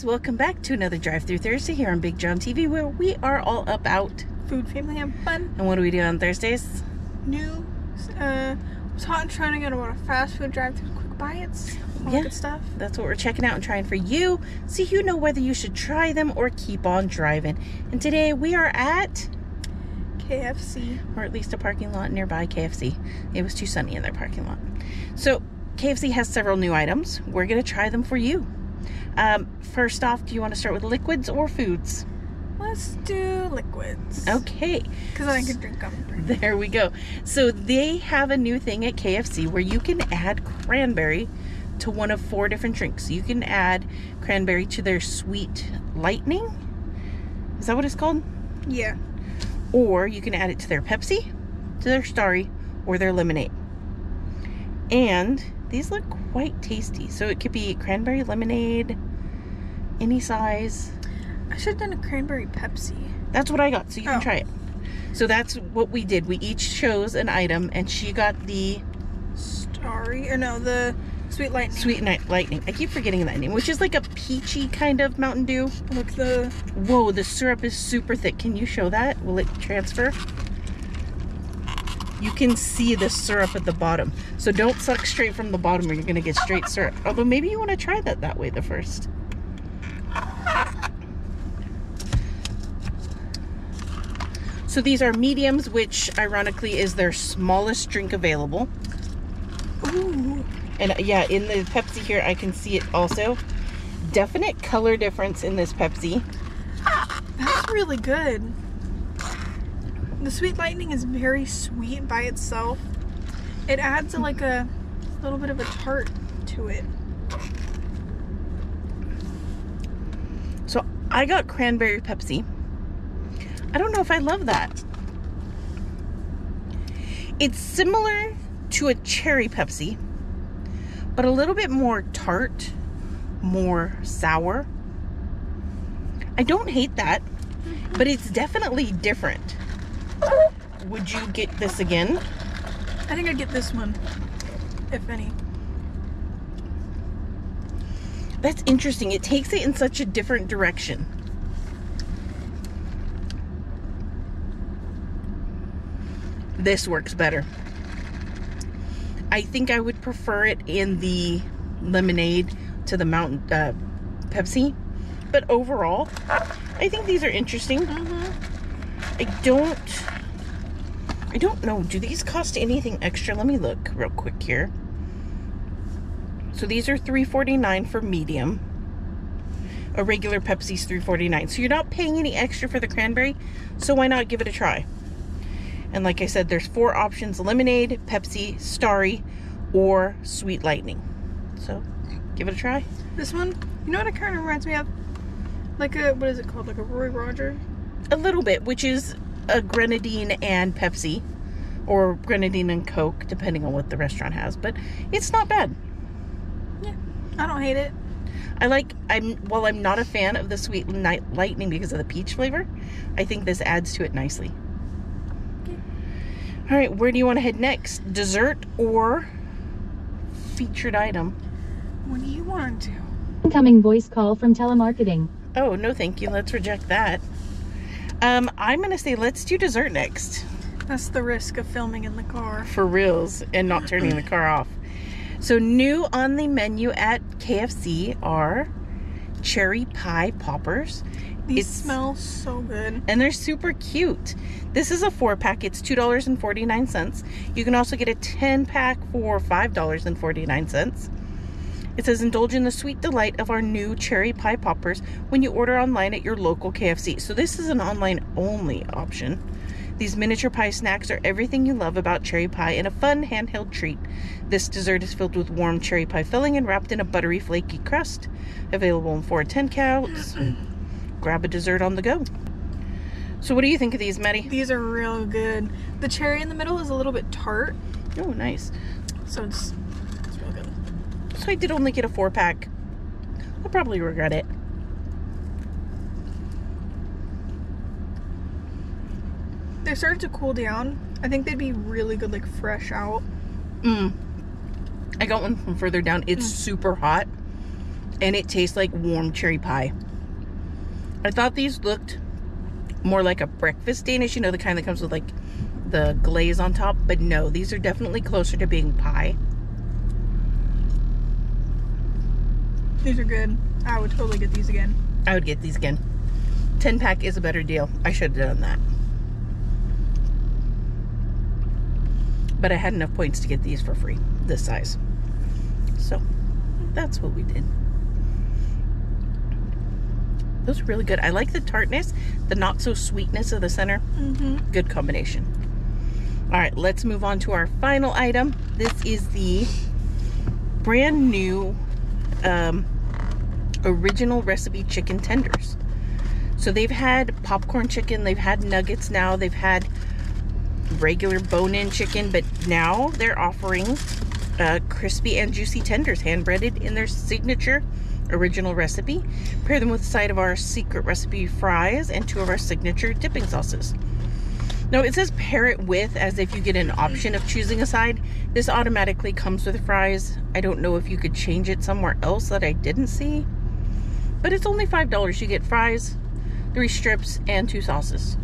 guys, welcome back to another Drive Through Thursday here on BigJon TV where we are all about Food, family, and fun. and what do we do on Thursdays? New. Uh, was hot and trying to get a lot of fast food drive-through quick bites. All Yeah. good stuff. That's what we're checking out and trying for you so you know whether you should try them or keep on driving. And today we are at, KFC. or at least a parking lot nearby KFC. It was too sunny in their parking lot. So KFC has several new items. We're going to try them for you. Um, first off, do you want to start with liquids or foods? Let's do liquids. Okay. Because I can drink them. There we go. So they have a new thing at KFC where you can add cranberry to one of four different drinks. You can add cranberry to their sweet lightning. Is that what it's called? Yeah. Or you can add it to their Pepsi, to their Starry, or their lemonade. And these look quite tasty. So it could be cranberry lemonade, any size. I should have done a cranberry Pepsi. That's what I got, so you can Oh. try it. So that's what we did. We each chose an item, and she got the Starry. Or no, the Sweet Lightning. Sweet Night Lightning. I keep forgetting that name, which is like a peachy kind of Mountain Dew. Look, the. Whoa, the syrup is super thick. Can you show that? Will it transfer? You can see the syrup at the bottom. So don't suck straight from the bottom or you're going to get straight syrup. Although maybe you want to try that that way the first. So these are mediums, which ironically is their smallest drink available. Ooh. And uh, yeah, in the Pepsi here, I can see it also. Definite color difference in this Pepsi. That's really good. The Sweet Lightning is very sweet by itself. It adds a, like a little bit of a tart to it. So I got cranberry Pepsi. I don't know if I love that. It's similar to a cherry Pepsi, but a little bit more tart, more sour. I don't hate that, but it's definitely different. Would you get this again? I think I'd get this one, if any. That's interesting. It takes it in such a different direction. This works better. I think I would prefer it in the lemonade to the mountain uh, Pepsi. But overall, I think these are interesting. I don't I don't know. Do these cost anything extra? Let me look real quick here. So these are $3.49 for medium. A regular Pepsi's $3.49. So you're not paying any extra for the cranberry, so why not give it a try? And like I said, there's four options: lemonade, Pepsi, Starry, or Sweet Lightning. So give it a try. This one, you know what it kind of reminds me of? Like a, what is it called? Like a Roy Roger? A little bit, which is a grenadine and Pepsi, or grenadine and Coke, depending on what the restaurant has. But it's not bad. Yeah. I don't hate it. I like I'm while I'm not a fan of the sweet night lightning because of the peach flavor, I think this adds to it nicely. Okay. All right, where do you want to head next? Dessert or featured item? What do you want to do? Incoming voice call from telemarketing. Oh, no thank you. Let's reject that. Um, I'm going to say let's do dessert next. That's the risk of filming in the car. For reals and not turning the car off. So new on the menu at KFC are cherry pie poppers. These It's- smell so good. and they're super cute. This is a four pack, it's $2.49. You can also get a 10 pack for $5.49. It says indulge in the sweet delight of our new cherry pie poppers when you order online at your local KFC. So this is an online only option. These miniature pie snacks are everything you love about cherry pie and a fun handheld treat. This dessert is filled with warm cherry pie filling and wrapped in a buttery flaky crust. Available in 4 and 10 counts. Grab a dessert on the go. So what do you think of these, Maddie? These are real good. The cherry in the middle is a little bit tart, Oh, nice. so it's, it's real good. So I did only get a four pack. I'll probably regret it. They started to cool down. I think they'd be really good, like fresh out. Mm. I got one from further down. It's super hot. and it tastes like warm cherry pie. I thought these looked more like a breakfast Danish, you know, the kind that comes with like the glaze on top, but no, these are definitely closer to being pie. These are good. I would totally get these again. I would get these again. 10 pack is a better deal. I should have done that. But I had enough points to get these for free, this size. So that's what we did. Those are really good. I like the tartness, the not so sweetness of the center. Mm-hmm. Good combination. All right, let's move on to our final item. This is the brand new um, original recipe chicken tenders. So they've had popcorn chicken, they've had nuggets now, they've had regular bone-in chicken, but now they're offering uh, crispy and juicy tenders, hand-breaded in their signature original recipe. Pair them with a side of our secret recipe fries and two of our signature dipping sauces. Now it says pair it with as if you get an option of choosing a side. This automatically comes with fries. I don't know if you could change it somewhere else that I didn't see. But it's only $5. You get fries, three strips, and two sauces.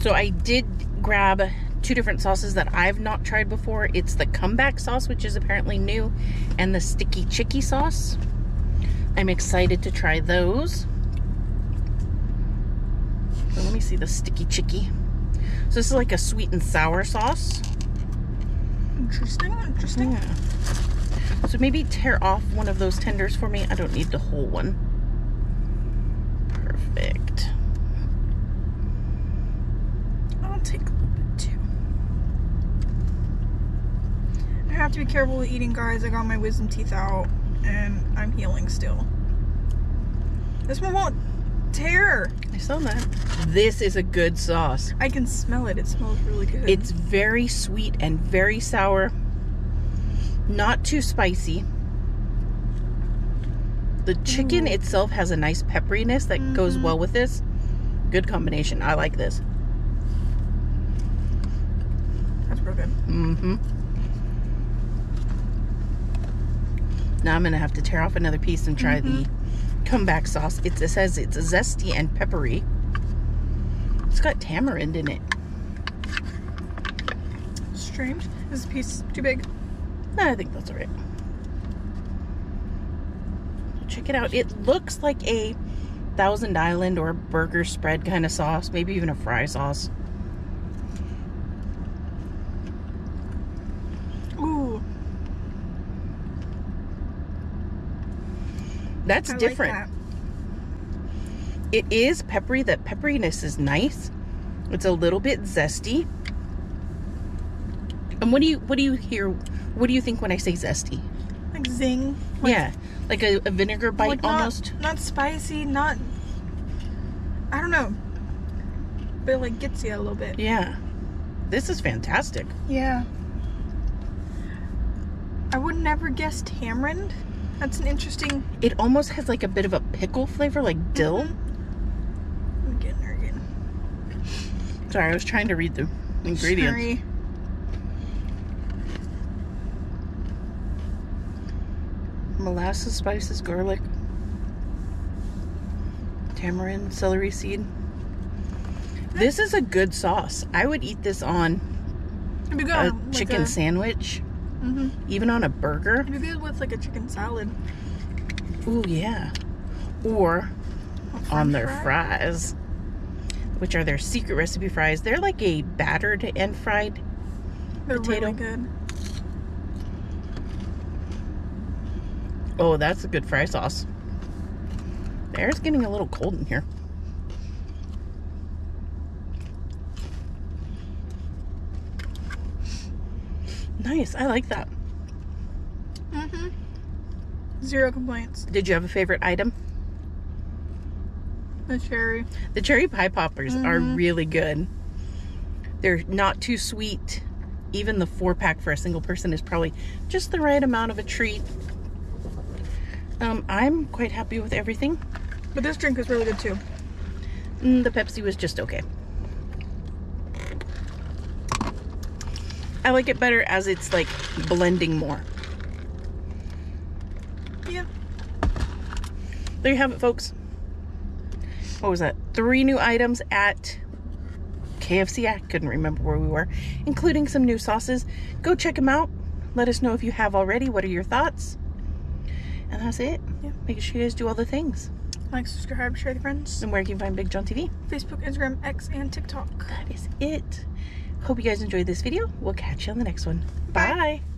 So I did grab two different sauces that I've not tried before. It's the comeback sauce, which is apparently new, and the sticky chicky sauce. I'm excited to try those. So let me see the sticky chicky. So this is like a sweet and sour sauce. Interesting. Interesting. Yeah. So maybe tear off one of those tenders for me. I don't need the whole one. Perfect. I'll take a little bit too. I have to be careful with eating, guys. I got my wisdom teeth out and I'm healing still. This one won't tear. I saw that. This is a good sauce. I can smell it. It smells really good. It's very sweet and very sour. Not too spicy. The chicken Ooh. itself has a nice pepperiness that goes Mhm. well with this. Good combination. I like this. That's real good. Mm-hmm. Now I'm gonna have to tear off another piece and try the comeback sauce. It says it's zesty and peppery. It's got tamarind in it. Strange. Is this piece too big? No, I think that's all right. Check it out. It looks like a Thousand Island or burger spread kind of sauce, maybe even a fry sauce. Ooh. That's I different. Like that. It is peppery. That pepperiness is nice. It's a little bit zesty. And what do you what do you hear? What do you think when I say zesty? Like zing. Like, yeah, like a, a vinegar bite like not- almost. Not spicy, not. I don't know. But it like gets you a little bit. Yeah, this is fantastic. Yeah. I would never guess tamarind. That's an interesting. It almost has like a bit of a pickle flavor, like dill. Mhm. I'm getting her again. Sorry, I was trying to read the ingredients. Sorry. Molasses, spices, garlic, tamarind, celery seed. This is a good sauce. I would eat this on It'd be good. a like chicken a- sandwich, Mhm. even on a burger. It'd be good with like a chicken salad. Ooh, yeah. Or on their fry. fries, which are their secret recipe fries. They're like a battered and fried. They're potato. really good. Oh, that's a good fry sauce. The air's getting a little cold in here. Nice. I like that. Mm-hmm. Zero complaints. Did you have a favorite item? The cherry. The cherry pie poppers are Mhm. really good. They're not too sweet. Even the four pack for a single person is probably just the right amount of a treat. Um, I'm quite happy with everything. But this drink is really good too. Mm, the Pepsi was just okay. I like it better as it's like blending more. Yeah. there you have it, folks. What was that? Three new items at KFC. I couldn't remember where we were, including some new sauces. Go check them out. Let us know if you have already. What are your thoughts? And that's it. Yeah. Make sure you guys do all the things. Like, subscribe, share with your friends. And where you can find BigJon TV. Facebook, Instagram, X, and TikTok. That is it. Hope you guys enjoyed this video. We'll catch you on the next one. Bye. Bye.